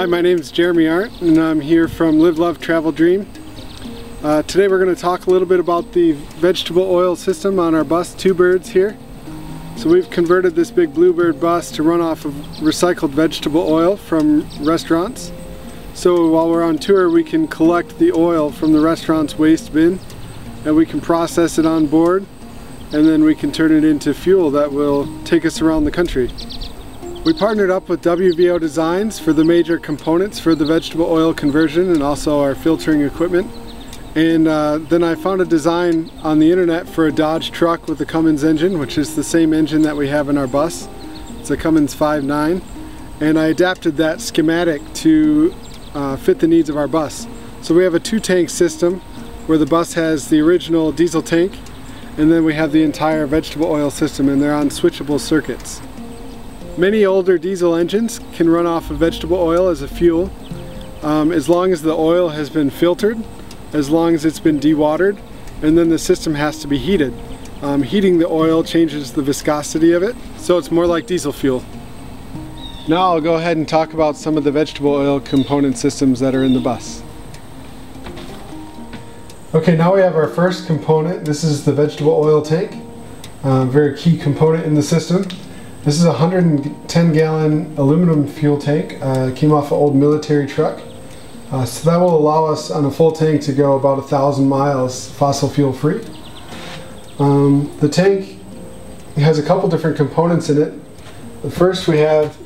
Hi, my name is Jeremy Arndt and I'm here from Live Love Travel Dream. Uh, today we're going to talk a little bit about the vegetable oil system on our bus, Two Birds here. So we've converted this big Bluebird bus to run off of recycled vegetable oil from restaurants. So while we're on tour we can collect the oil from the restaurant's waste bin and we can process it on board and then we can turn it into fuel that will take us around the country. We partnered up with WVO Designs for the major components for the vegetable oil conversion and also our filtering equipment. And uh, then I found a design on the internet for a Dodge truck with the Cummins engine, which is the same engine that we have in our bus. It's a Cummins 5.9. And I adapted that schematic to uh, fit the needs of our bus. So we have a two tank system where the bus has the original diesel tank and then we have the entire vegetable oil system and they're on switchable circuits. Many older diesel engines can run off of vegetable oil as a fuel um, as long as the oil has been filtered as long as it's been dewatered and then the system has to be heated. Um, heating the oil changes the viscosity of it so it's more like diesel fuel. Now I'll go ahead and talk about some of the vegetable oil component systems that are in the bus. Okay, now we have our first component. This is the vegetable oil tank. Uh, very key component in the system. This is a 110 gallon aluminum fuel tank. Uh, came off an old military truck. Uh, so that will allow us on a full tank to go about a thousand miles fossil fuel free. Um, the tank has a couple different components in it. The first we have,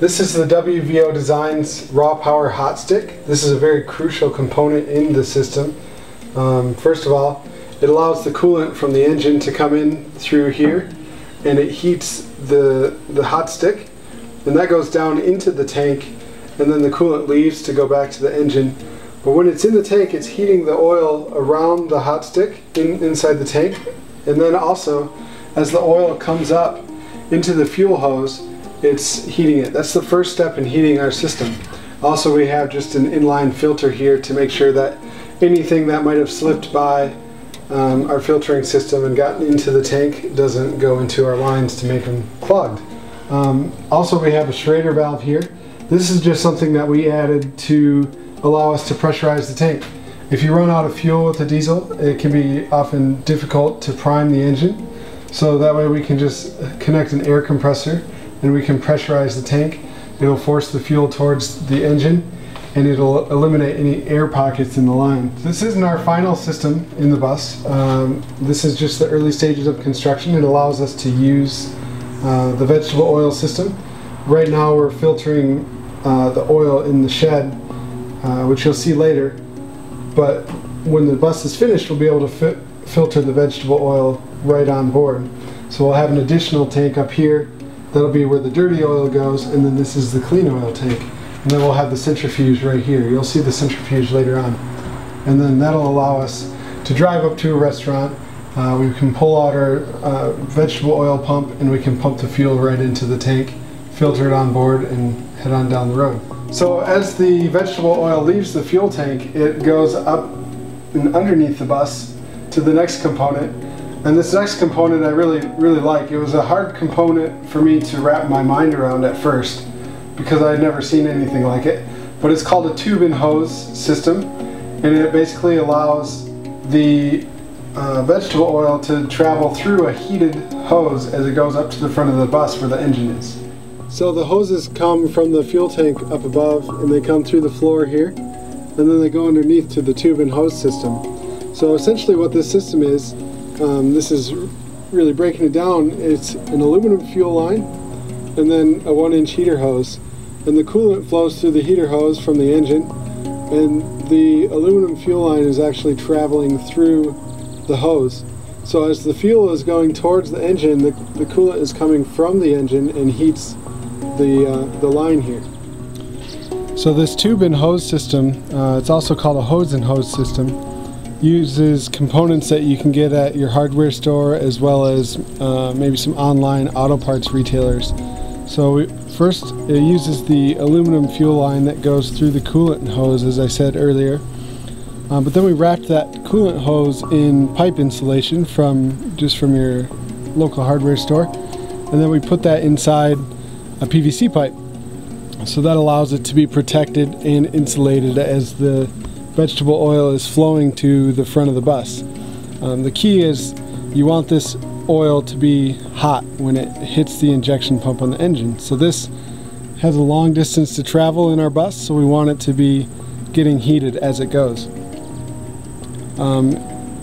this is the WVO Designs raw power hot stick. This is a very crucial component in the system. Um, first of all, it allows the coolant from the engine to come in through here and it heats the, the hot stick and that goes down into the tank and then the coolant leaves to go back to the engine. But when it's in the tank, it's heating the oil around the hot stick in, inside the tank. And then also, as the oil comes up into the fuel hose, it's heating it. That's the first step in heating our system. Also, we have just an inline filter here to make sure that anything that might have slipped by um, our filtering system and gotten into the tank doesn't go into our lines to make them clogged. Um, also, we have a Schrader valve here this is just something that we added to allow us to pressurize the tank. If you run out of fuel with a diesel, it can be often difficult to prime the engine. So that way we can just connect an air compressor and we can pressurize the tank. It'll force the fuel towards the engine and it'll eliminate any air pockets in the line. This isn't our final system in the bus. Um, this is just the early stages of construction. It allows us to use uh, the vegetable oil system. Right now we're filtering uh, the oil in the shed, uh, which you'll see later. But when the bus is finished, we'll be able to fi filter the vegetable oil right on board. So we'll have an additional tank up here. That'll be where the dirty oil goes, and then this is the clean oil tank. And then we'll have the centrifuge right here. You'll see the centrifuge later on. And then that'll allow us to drive up to a restaurant. Uh, we can pull out our uh, vegetable oil pump and we can pump the fuel right into the tank, filter it on board, and head on down the road. So as the vegetable oil leaves the fuel tank, it goes up and underneath the bus to the next component. And this next component I really, really like. It was a hard component for me to wrap my mind around at first because I had never seen anything like it. But it's called a tube and hose system and it basically allows the uh, vegetable oil to travel through a heated hose as it goes up to the front of the bus where the engine is. So the hoses come from the fuel tank up above and they come through the floor here and then they go underneath to the tube and hose system. So essentially what this system is, um, this is really breaking it down, it's an aluminum fuel line and then a one inch heater hose and the coolant flows through the heater hose from the engine and the aluminum fuel line is actually traveling through the hose. So as the fuel is going towards the engine, the, the coolant is coming from the engine and heats the, uh, the line here. So this tube and hose system, uh, it's also called a hose and hose system, uses components that you can get at your hardware store as well as uh, maybe some online auto parts retailers. So we, first it uses the aluminum fuel line that goes through the coolant hose as I said earlier. Uh, but then we wrapped that coolant hose in pipe insulation from just from your local hardware store and then we put that inside a PVC pipe. So that allows it to be protected and insulated as the vegetable oil is flowing to the front of the bus. Um, the key is you want this oil to be hot when it hits the injection pump on the engine. So this has a long distance to travel in our bus, so we want it to be getting heated as it goes. Um,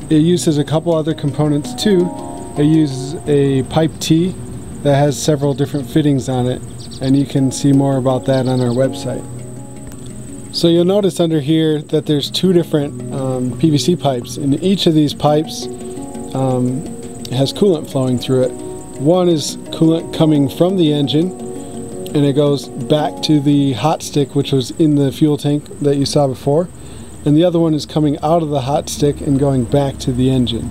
it uses a couple other components too. It uses a pipe T that has several different fittings on it, and you can see more about that on our website. So you'll notice under here that there's two different um, PVC pipes, and each of these pipes um, has coolant flowing through it. One is coolant coming from the engine, and it goes back to the hot stick which was in the fuel tank that you saw before and the other one is coming out of the hot stick and going back to the engine.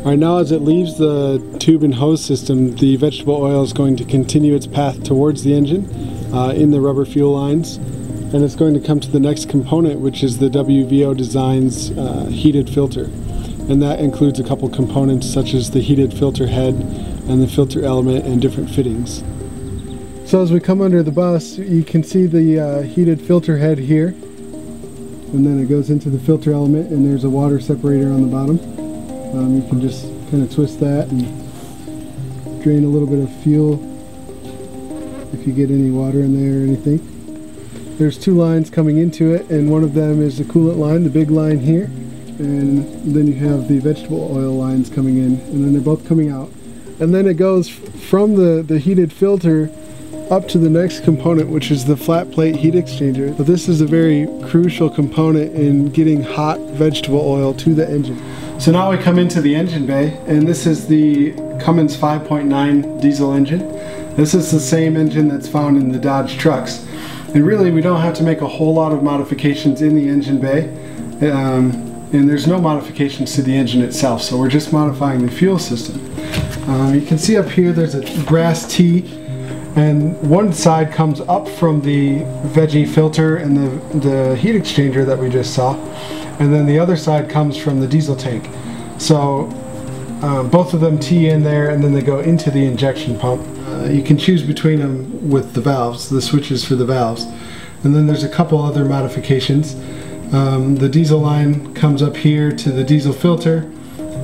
Alright now as it leaves the tube and hose system the vegetable oil is going to continue its path towards the engine uh, in the rubber fuel lines and it's going to come to the next component which is the WVO Designs uh, heated filter and that includes a couple components such as the heated filter head and the filter element and different fittings. So as we come under the bus, you can see the uh, heated filter head here. And then it goes into the filter element and there's a water separator on the bottom. Um, you can just kind of twist that and drain a little bit of fuel if you get any water in there or anything. There's two lines coming into it and one of them is the coolant line, the big line here. And then you have the vegetable oil lines coming in and then they're both coming out. And then it goes from the, the heated filter up to the next component which is the flat plate heat exchanger. But this is a very crucial component in getting hot vegetable oil to the engine. So now we come into the engine bay and this is the Cummins 5.9 diesel engine. This is the same engine that's found in the Dodge trucks. And really we don't have to make a whole lot of modifications in the engine bay. Um, and there's no modifications to the engine itself so we're just modifying the fuel system. Um, you can see up here there's a brass T and one side comes up from the veggie filter and the, the heat exchanger that we just saw and then the other side comes from the diesel tank. So um, both of them tee in there and then they go into the injection pump. Uh, you can choose between them with the valves. The switches for the valves. And then there's a couple other modifications um, the diesel line comes up here to the diesel filter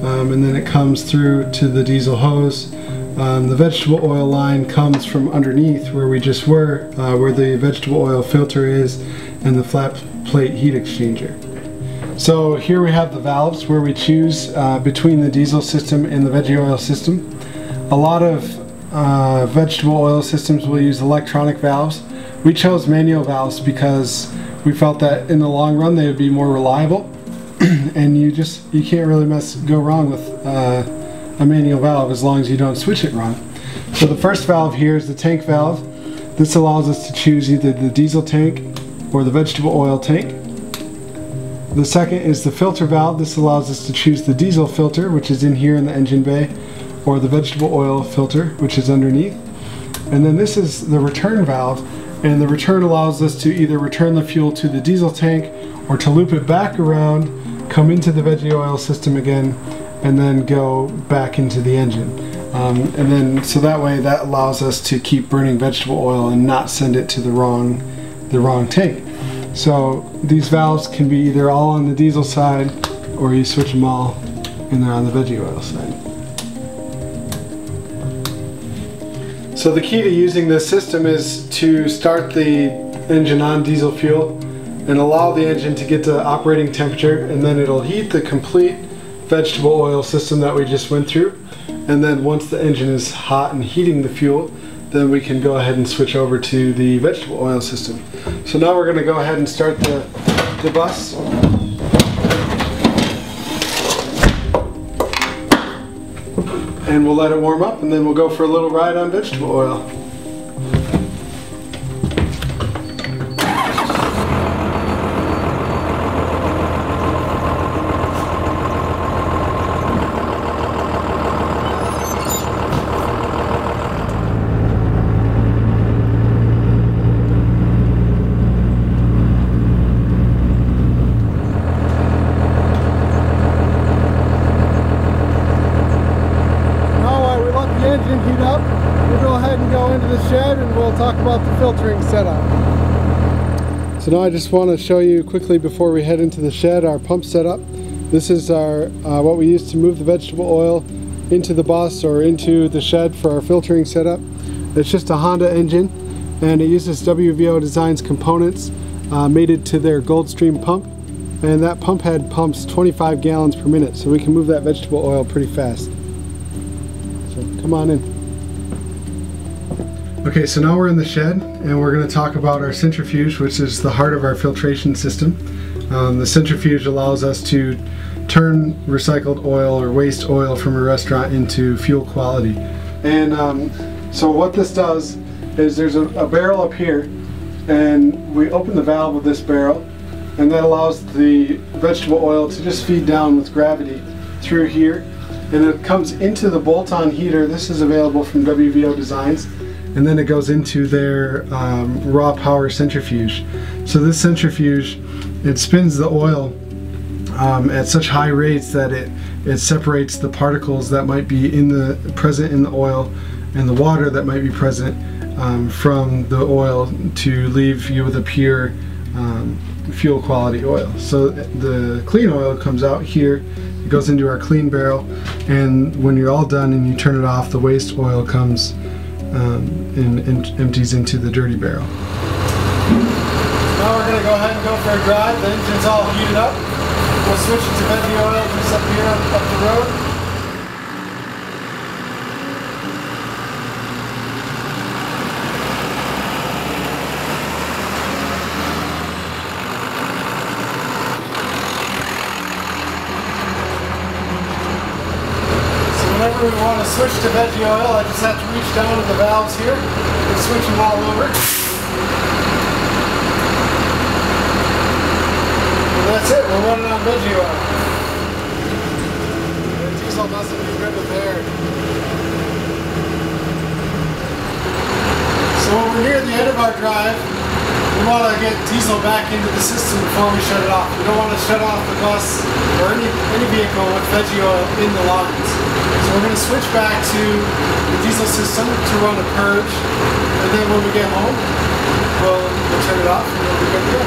um, and then it comes through to the diesel hose um, the vegetable oil line comes from underneath where we just were, uh, where the vegetable oil filter is and the flat plate heat exchanger. So here we have the valves where we choose uh, between the diesel system and the veggie oil system. A lot of uh, vegetable oil systems will use electronic valves. We chose manual valves because we felt that in the long run they would be more reliable and you just you can't really mess go wrong with uh, a manual valve as long as you don't switch it wrong. So the first valve here is the tank valve. This allows us to choose either the diesel tank or the vegetable oil tank. The second is the filter valve. This allows us to choose the diesel filter, which is in here in the engine bay, or the vegetable oil filter, which is underneath. And then this is the return valve, and the return allows us to either return the fuel to the diesel tank or to loop it back around, come into the veggie oil system again, and then go back into the engine. Um, and then, so that way that allows us to keep burning vegetable oil and not send it to the wrong, the wrong tank. So these valves can be either all on the diesel side or you switch them all and they're on the veggie oil side. So the key to using this system is to start the engine on diesel fuel and allow the engine to get to operating temperature and then it'll heat the complete vegetable oil system that we just went through. And then once the engine is hot and heating the fuel, then we can go ahead and switch over to the vegetable oil system. So now we're going to go ahead and start the, the bus. And we'll let it warm up and then we'll go for a little ride on vegetable oil. engine heat up. we'll go ahead and go into the shed and we'll talk about the filtering setup. So now I just want to show you quickly before we head into the shed our pump setup. This is our uh, what we use to move the vegetable oil into the bus or into the shed for our filtering setup. It's just a Honda engine and it uses WVO Designs components uh, mated to their Goldstream pump and that pump head pumps 25 gallons per minute so we can move that vegetable oil pretty fast. So come on in. Okay, so now we're in the shed and we're going to talk about our centrifuge, which is the heart of our filtration system. Um, the centrifuge allows us to turn recycled oil or waste oil from a restaurant into fuel quality. And um, so what this does is there's a, a barrel up here and we open the valve of this barrel and that allows the vegetable oil to just feed down with gravity through here and it comes into the bolt-on heater. This is available from WVO Designs and then it goes into their um, raw power centrifuge. So this centrifuge, it spins the oil um, at such high rates that it, it separates the particles that might be in the present in the oil and the water that might be present um, from the oil to leave you with a pure um, fuel quality oil. So the clean oil comes out here, it goes into our clean barrel, and when you're all done and you turn it off, the waste oil comes um, and, and, empties into the dirty barrel. Now we're going to go ahead and go for a drive. The engine's all heated up. We'll switch it to veggie oil just up here up the road. We want to switch to veggie oil, I just have to reach down to the valves here and switch them all over. And that's it, we're running on veggie oil. The diesel doesn't do good with air. So when we're near the end of our drive, we want to get diesel back into the system before we shut it off. We don't want to shut off the bus or any, any vehicle with veggie oil in the lines. So we're going to switch back to the diesel system to run a purge, and then when we get home, we'll, we'll turn it off and we'll be good to go.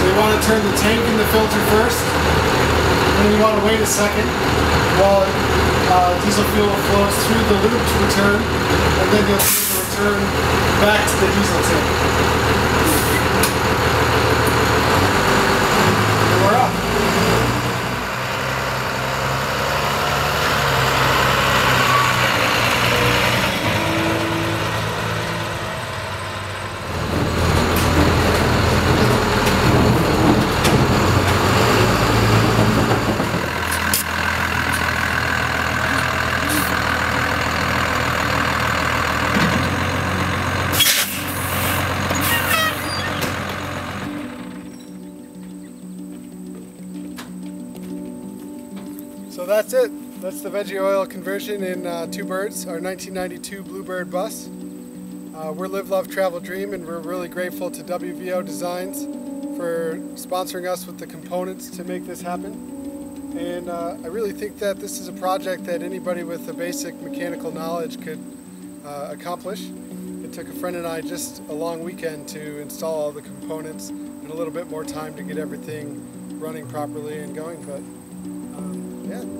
So you want to turn the tank and the filter first, and then you want to wait a second while uh, diesel fuel flows through the loop to return, and then you'll see the return back to the diesel tank. That's it. That's the veggie oil conversion in uh, Two Birds, our 1992 Bluebird bus. Uh, we're Live, Love, Travel, Dream, and we're really grateful to WVO Designs for sponsoring us with the components to make this happen. And uh, I really think that this is a project that anybody with a basic mechanical knowledge could uh, accomplish. It took a friend and I just a long weekend to install all the components and a little bit more time to get everything running properly and going. But um, yeah,